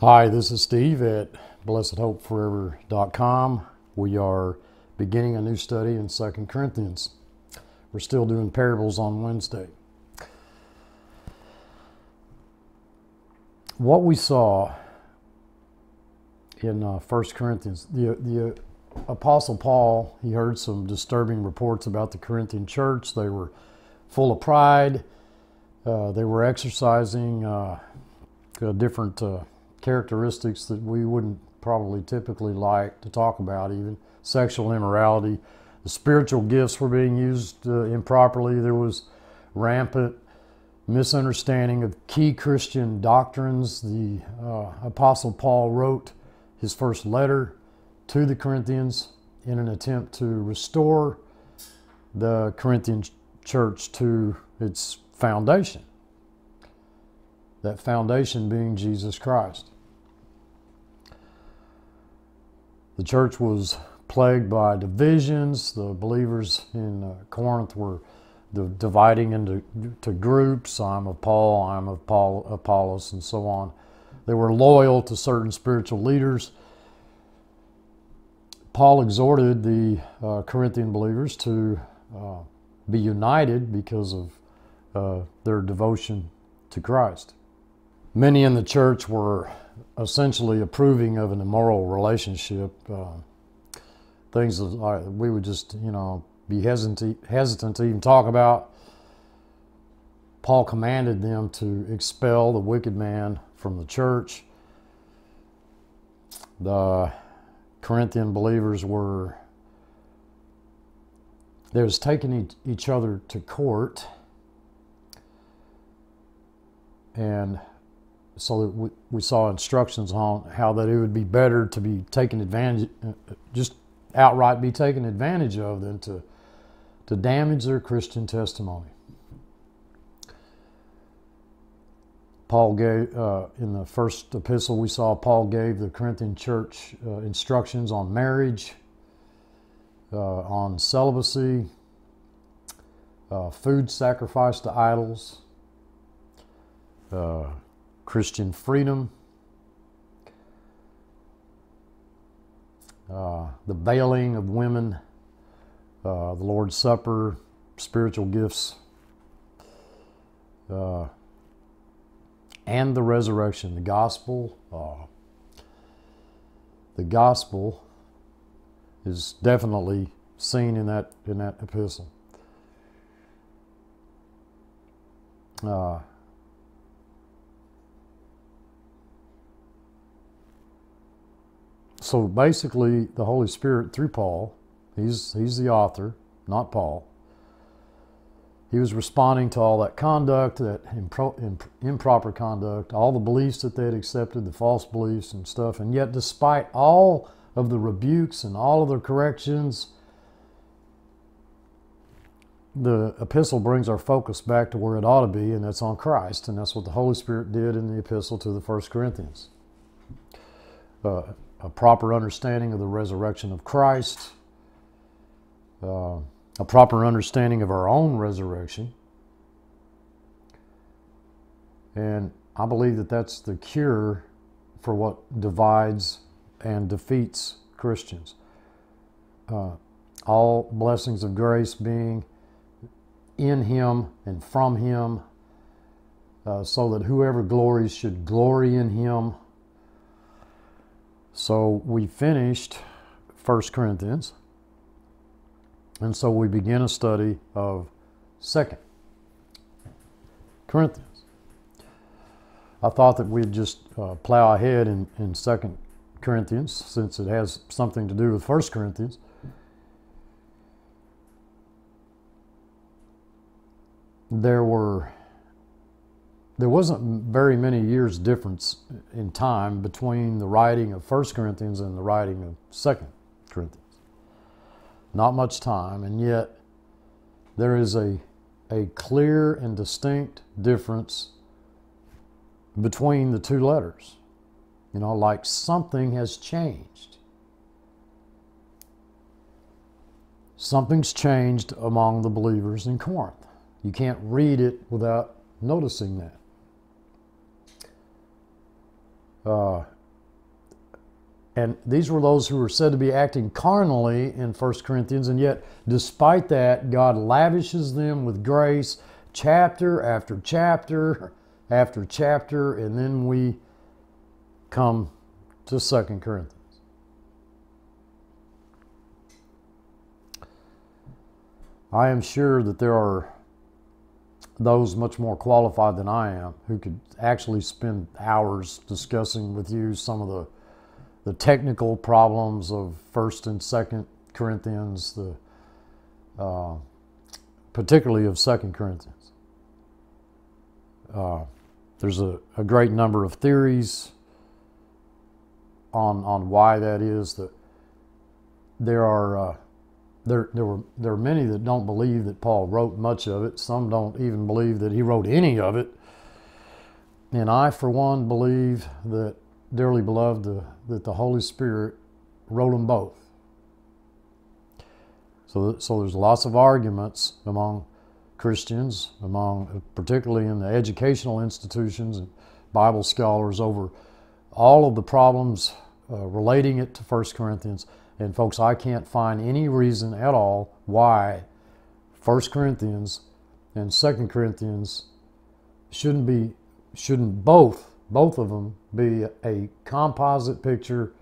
Hi, this is Steve at blessedhopeforever.com. We are beginning a new study in 2 Corinthians. We're still doing parables on Wednesday. What we saw in uh, 1 Corinthians, the, the Apostle Paul, he heard some disturbing reports about the Corinthian church. They were full of pride. Uh, they were exercising uh, different uh, characteristics that we wouldn't probably typically like to talk about, even sexual immorality. The spiritual gifts were being used uh, improperly. There was rampant misunderstanding of key Christian doctrines. The uh, Apostle Paul wrote his first letter to the Corinthians in an attempt to restore the Corinthian church to its foundation. That foundation being Jesus Christ. The church was plagued by divisions. The believers in uh, Corinth were dividing into to groups. I'm of Paul, I'm of Paul, Apollos, and so on. They were loyal to certain spiritual leaders. Paul exhorted the uh, Corinthian believers to uh, be united because of uh, their devotion to Christ. Many in the church were essentially approving of an immoral relationship. Uh, things that I, we would just, you know, be hesitant, hesitant to even talk about. Paul commanded them to expel the wicked man from the church. The Corinthian believers were they was taking each other to court and so that we, we saw instructions on how that it would be better to be taken advantage, just outright be taken advantage of than to, to damage their Christian testimony. Paul gave, uh, in the first epistle we saw, Paul gave the Corinthian church uh, instructions on marriage, uh, on celibacy, uh, food sacrificed to idols, uh, Christian freedom, uh, the veiling of women, uh, the Lord's Supper, spiritual gifts, uh, and the resurrection, the gospel. Uh, the gospel is definitely seen in that in that epistle. So basically, the Holy Spirit through Paul, he's, he's the author, not Paul. He was responding to all that conduct, that impro, imp, improper conduct, all the beliefs that they had accepted, the false beliefs and stuff. And yet, despite all of the rebukes and all of the corrections, the epistle brings our focus back to where it ought to be, and that's on Christ. And that's what the Holy Spirit did in the epistle to the First Corinthians. Uh, a proper understanding of the resurrection of Christ, uh, a proper understanding of our own resurrection. And I believe that that's the cure for what divides and defeats Christians. Uh, all blessings of grace being in Him and from Him, uh, so that whoever glories should glory in Him so we finished 1 Corinthians, and so we begin a study of 2 Corinthians. I thought that we'd just uh, plow ahead in, in 2 Corinthians since it has something to do with 1 Corinthians. There were there wasn't very many years difference in time between the writing of 1 Corinthians and the writing of 2 Corinthians. Not much time, and yet there is a, a clear and distinct difference between the two letters. You know, like something has changed. Something's changed among the believers in Corinth. You can't read it without noticing that. Uh, and these were those who were said to be acting carnally in 1 Corinthians, and yet, despite that, God lavishes them with grace chapter after chapter after chapter, and then we come to 2 Corinthians. I am sure that there are those much more qualified than I am who could actually spend hours discussing with you some of the the technical problems of First and Second Corinthians, the uh, particularly of Second Corinthians. Uh, there's a, a great number of theories on on why that is. That there are uh, there there were there are many that don't believe that Paul wrote much of it. Some don't even believe that he wrote any of it. And I, for one, believe that dearly beloved, the, that the Holy Spirit wrote them both. So, so there's lots of arguments among Christians, among particularly in the educational institutions and Bible scholars over all of the problems uh, relating it to 1 Corinthians. And folks, I can't find any reason at all why 1 Corinthians and 2 Corinthians shouldn't be shouldn't both both of them be a composite picture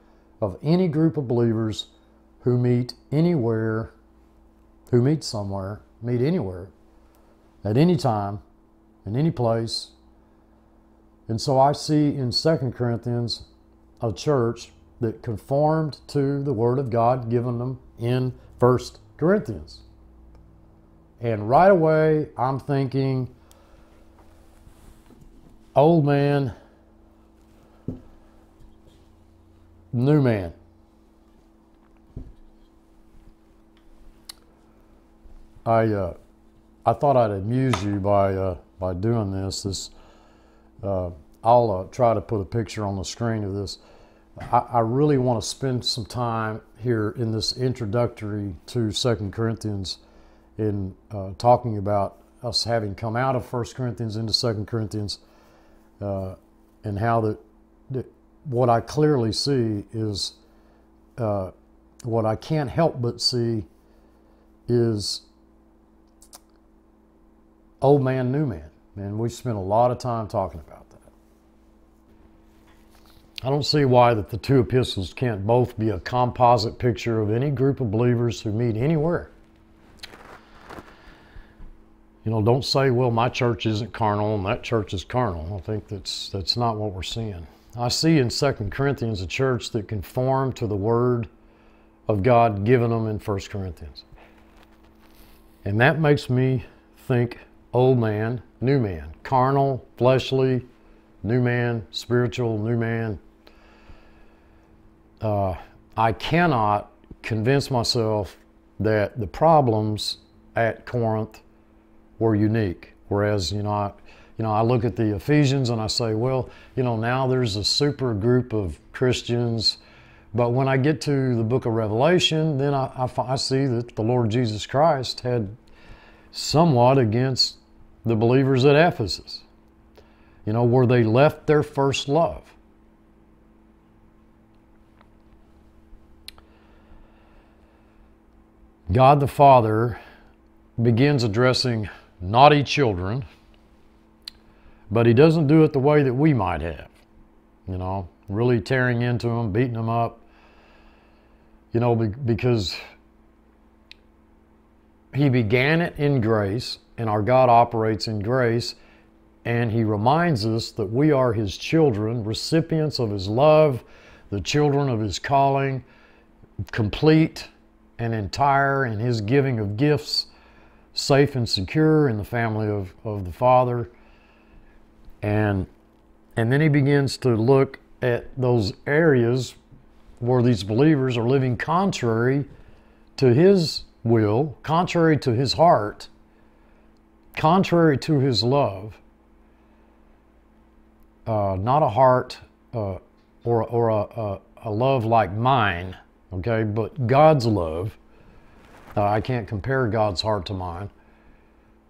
of any group of believers who meet anywhere, who meet somewhere, meet anywhere, at any time, in any place. And so I see in Second Corinthians a church that conformed to the Word of God given them in First Corinthians. And right away, I'm thinking, old man, new man. I uh, I thought I'd amuse you by uh, by doing this. This uh, I'll uh, try to put a picture on the screen of this. I, really want to spend some time here in this introductory to Second Corinthians in uh, talking about us having come out of First Corinthians into Second Corinthians uh, and how that what I clearly see is uh, what I can't help but see is old man, new man. And we spent a lot of time talking about that. I don't see why that the two epistles can't both be a composite picture of any group of believers who meet anywhere. You know, don't say, well, my church isn't carnal and that church is carnal. I think that's that's not what we're seeing. I see in 2 Corinthians a church that conform to the word of God given them in 1 Corinthians. And that makes me think old man, new man, carnal, fleshly, new man, spiritual, new man. Uh, I cannot convince myself that the problems at Corinth were unique. Whereas, you know, I, you know, I look at the Ephesians and I say, well, you know, now there's a super group of Christians. But when I get to the book of Revelation, then I, I, I see that the Lord Jesus Christ had somewhat against the believers at Ephesus, you know, where they left their first love. God the Father begins addressing naughty children but he doesn't do it the way that we might have. You know, really tearing into them, beating them up. You know, because he began it in grace, and our God operates in grace, and he reminds us that we are his children, recipients of his love, the children of his calling, complete and entire in his giving of gifts, safe and secure in the family of, of the Father and and then he begins to look at those areas where these believers are living contrary to his will, contrary to his heart, contrary to his love. Uh, not a heart uh, or, or a, a, a, love like mine, okay, but God's love. Uh, I can't compare God's heart to mine.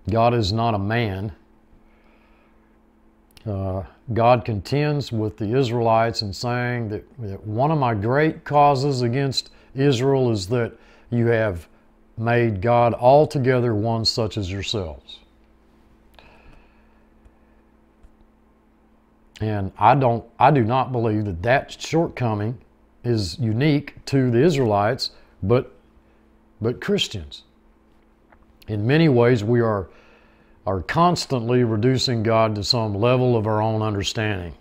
God is not a man. Uh, God contends with the Israelites in saying that, that one of my great causes against Israel is that you have made God altogether one such as yourselves. And I don't I do not believe that that shortcoming is unique to the Israelites, but but Christians. In many ways we are are constantly reducing God to some level of our own understanding.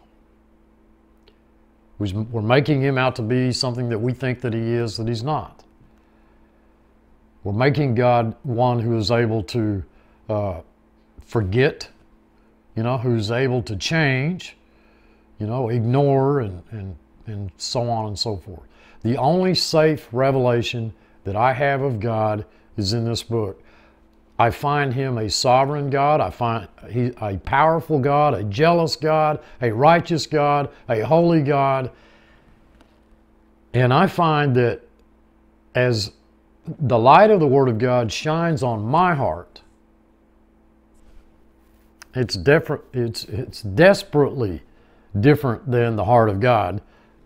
We're making him out to be something that we think that he is that he's not. We're making God one who is able to uh, forget, you know, who's able to change, you know, ignore and, and, and so on and so forth. The only safe revelation that I have of God is in this book. I find him a sovereign God. I find he a powerful God, a jealous God, a righteous God, a holy God. And I find that as the light of the Word of God shines on my heart, it's different. It's it's desperately different than the heart of God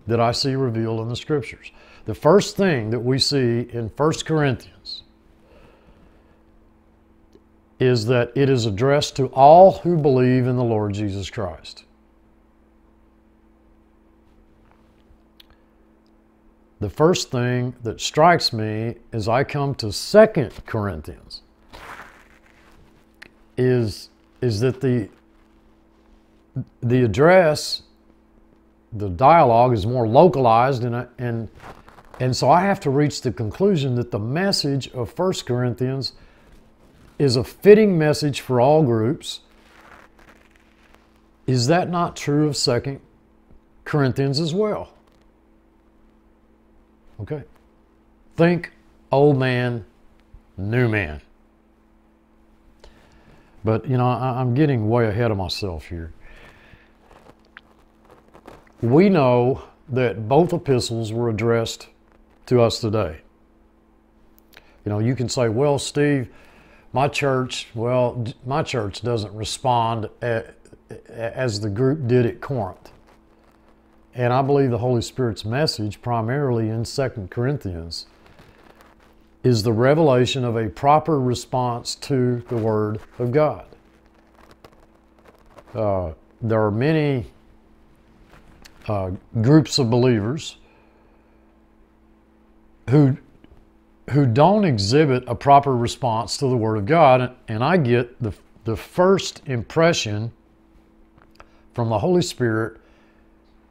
that I see revealed in the Scriptures. The first thing that we see in 1 Corinthians is that it is addressed to all who believe in the Lord Jesus Christ. The first thing that strikes me as I come to 2 Corinthians is, is that the, the address, the dialogue is more localized and, uh, and, and so I have to reach the conclusion that the message of First Corinthians is a fitting message for all groups. Is that not true of Second Corinthians as well? Okay. Think old man, new man. But, you know, I, am getting way ahead of myself here. We know that both epistles were addressed to us today. You know, you can say, well, Steve, my church, well, my church doesn't respond as the group did at Corinth. And I believe the Holy Spirit's message, primarily in 2 Corinthians, is the revelation of a proper response to the Word of God. Uh, there are many uh, groups of believers who who don't exhibit a proper response to the Word of God. And I get the, the first impression from the Holy Spirit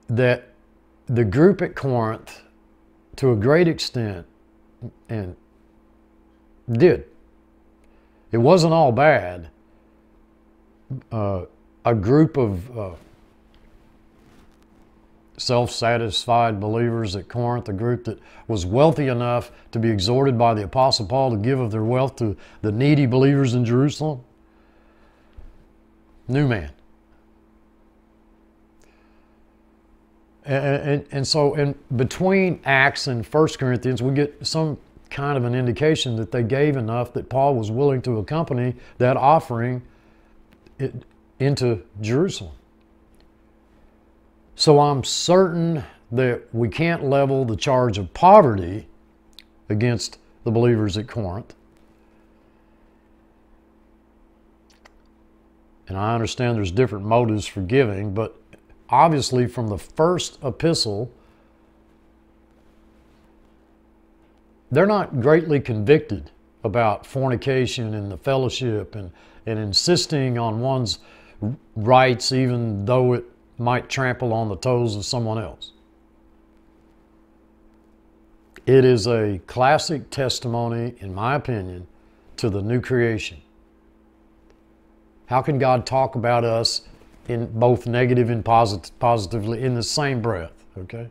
that the group at Corinth, to a great extent, and did. It wasn't all bad. Uh, a group of uh, self satisfied believers at Corinth, a group that was wealthy enough to be exhorted by the Apostle Paul to give of their wealth to the needy believers in Jerusalem. New man. And, and, and so, in between Acts and 1 Corinthians, we get some kind of an indication that they gave enough that Paul was willing to accompany that offering into Jerusalem. So I'm certain that we can't level the charge of poverty against the believers at Corinth. And I understand there's different motives for giving, but obviously from the first epistle, they're not greatly convicted about fornication and the fellowship and, and insisting on one's rights even though it might trample on the toes of someone else. It is a classic testimony, in my opinion, to the new creation. How can God talk about us in both negative and posit- positively in the same breath? Okay?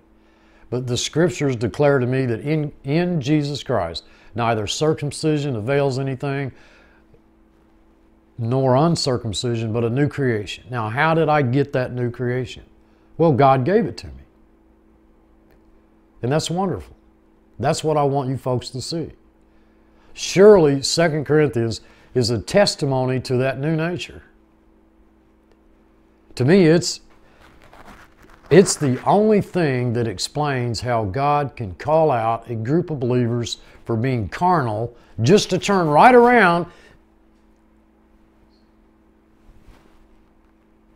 But the scriptures declare to me that in, in Jesus Christ, neither circumcision avails anything, nor uncircumcision, but a new creation. Now, how did I get that new creation? Well, God gave it to me. And that's wonderful. That's what I want you folks to see. Surely, 2 Corinthians is a testimony to that new nature. To me, it's, It's the only thing that explains how God can call out a group of believers for being carnal just to turn right around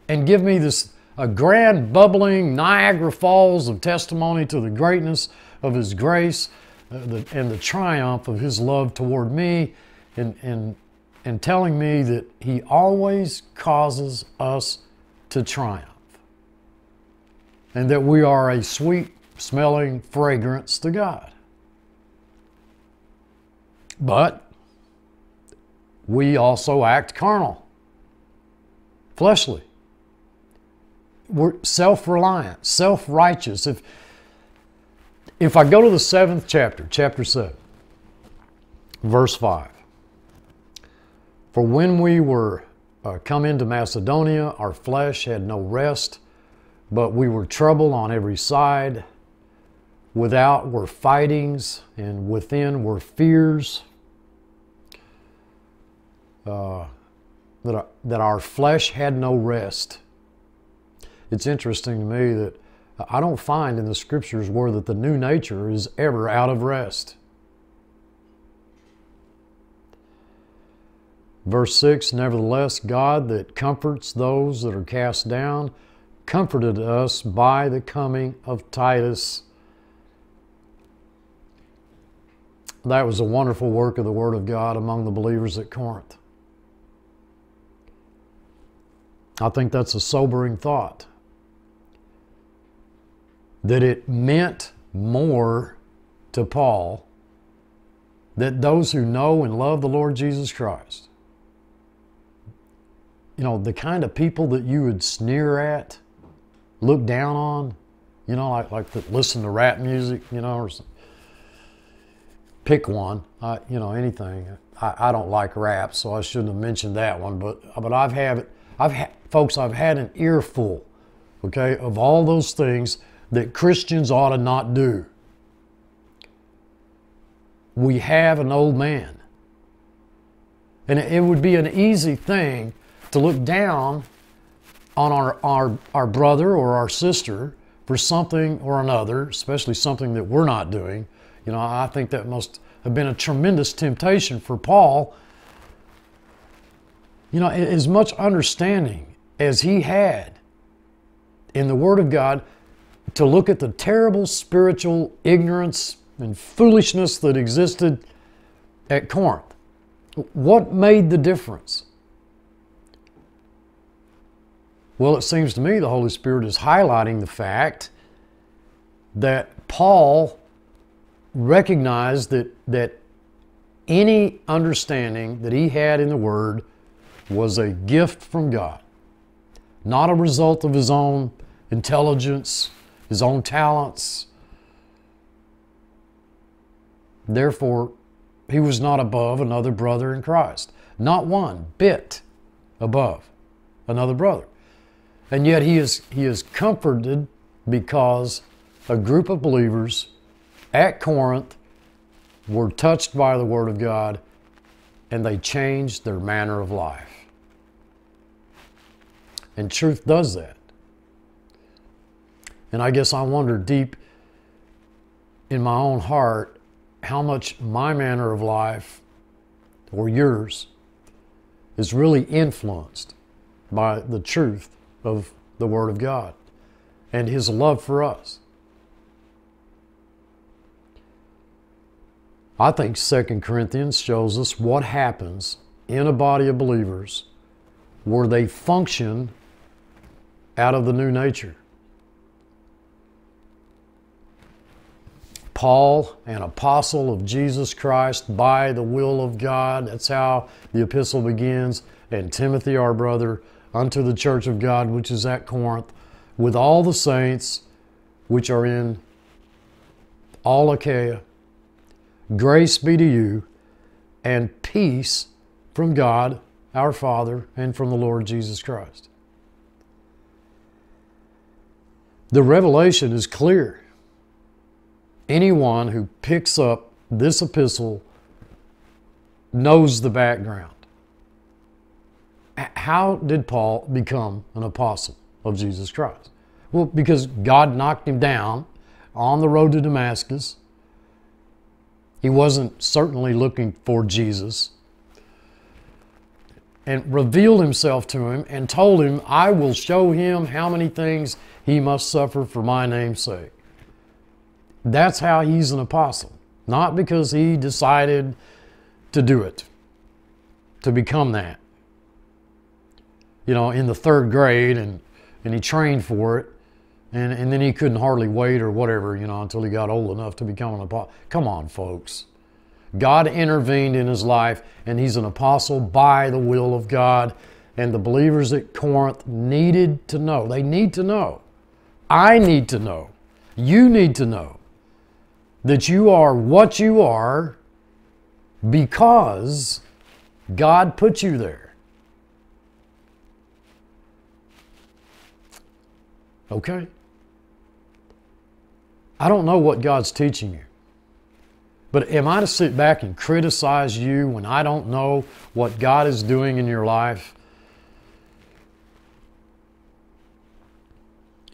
and give me this a grand bubbling Niagara Falls of testimony to the greatness of His grace uh, and the triumph of His love toward me, and, and, and telling me that He always causes us to triumph, and that we are a sweet smelling fragrance to God. But we also act carnal, fleshly we're self-reliant, self-righteous. If if I go to the seventh chapter, chapter seven, verse five. For when we were uh, come into Macedonia, our flesh had no rest, but we were troubled on every side. Without were fightings, and within were fears. Uh, that, our, that our flesh had no rest it's interesting to me that I don't find in the scriptures where that the new nature is ever out of rest. Verse 6 Nevertheless, God that comforts those that are cast down comforted us by the coming of Titus. That was a wonderful work of the Word of God among the believers at Corinth. I think that's a sobering thought that it meant more to Paul that those who know and love the Lord Jesus Christ, you know, the kind of people that you would sneer at, look down on, you know, like, like that listen to rap music, you know, or pick one, uh, you know, anything. I, I don't like rap, so I shouldn't have mentioned that one, but, but I've had, I've had, folks, I've had an earful, okay, of all those things that Christians ought to not do. We have an old man. And it would be an easy thing to look down on our, our, our brother or our sister for something or another, especially something that we're not doing. You know, I think that must have been a tremendous temptation for Paul. You know, as much understanding as he had in the Word of God, to look at the terrible spiritual ignorance and foolishness that existed at Corinth. What made the difference? Well, it seems to me the Holy Spirit is highlighting the fact that Paul recognized that, that any understanding that he had in the Word was a gift from God, not a result of his own intelligence his own talents. Therefore, he was not above another brother in Christ. Not one bit above another brother. And yet he is, he is comforted because a group of believers at Corinth were touched by the Word of God and they changed their manner of life. And truth does that. And I guess I wonder deep in my own heart how much my manner of life or yours is really influenced by the truth of the Word of God and His love for us. I think 2 Corinthians shows us what happens in a body of believers where they function out of the new nature. Paul, an apostle of Jesus Christ by the will of God. That's how the epistle begins. And Timothy, our brother, unto the church of God which is at Corinth, with all the saints which are in all Achaia. Grace be to you, and peace from God our Father and from the Lord Jesus Christ. The revelation is clear anyone who picks up this epistle knows the background. How did Paul become an apostle of Jesus Christ? Well, because God knocked him down on the road to Damascus. He wasn't certainly looking for Jesus. And revealed himself to him and told him, I will show him how many things he must suffer for my name's sake. That's how he's an apostle. Not because he decided to do it, to become that. You know, in the third grade and, and he trained for it. And, and then he couldn't hardly wait or whatever, you know, until he got old enough to become an apostle. Come on, folks. God intervened in his life, and he's an apostle by the will of God. And the believers at Corinth needed to know. They need to know. I need to know. You need to know that you are what you are because God put you there. Okay? I don't know what God's teaching you. But am I to sit back and criticize you when I don't know what God is doing in your life?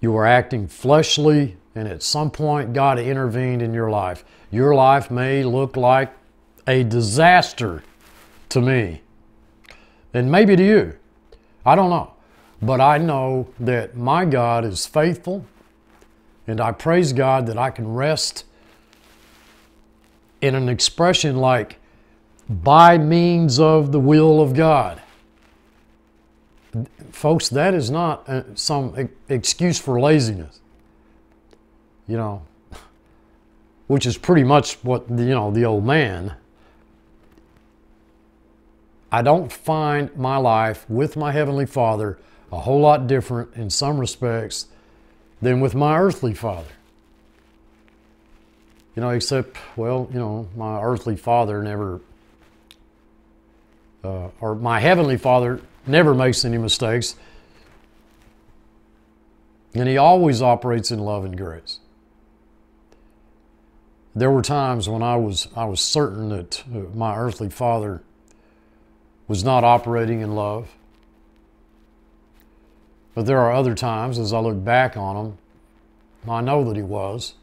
You are acting fleshly, and at some point, God intervened in your life. Your life may look like a disaster to me, and maybe to you. I don't know. But I know that my God is faithful, and I praise God that I can rest in an expression like, by means of the will of God. Folks, that is not uh, some excuse for laziness. You know, which is pretty much what, you know, the old man. I don't find my life with my Heavenly Father a whole lot different in some respects than with my earthly father. You know, except, well, you know, my earthly father never, uh, or my heavenly father never makes any mistakes. And he always operates in love and grace. There were times when I was, I was certain that uh, my earthly father was not operating in love. But there are other times, as I look back on them, I know that He was.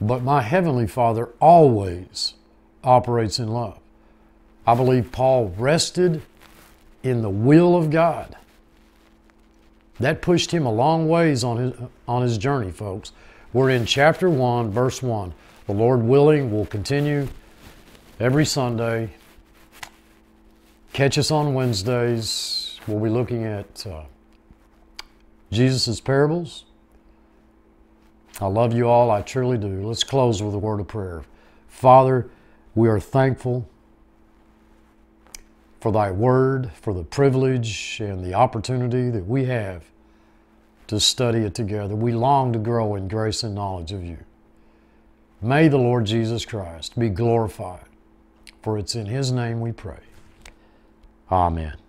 But my Heavenly Father always operates in love. I believe Paul rested in the will of God. That pushed him a long ways on his, on his journey, folks. We're in chapter 1, verse 1. The Lord willing, we'll continue every Sunday. Catch us on Wednesdays. We'll be looking at uh, Jesus' parables. I love you all. I truly do. Let's close with a word of prayer. Father, we are thankful for thy word, for the privilege and the opportunity that we have to study it together. We long to grow in grace and knowledge of you. May the Lord Jesus Christ be glorified, for it's in his name we pray. Amen.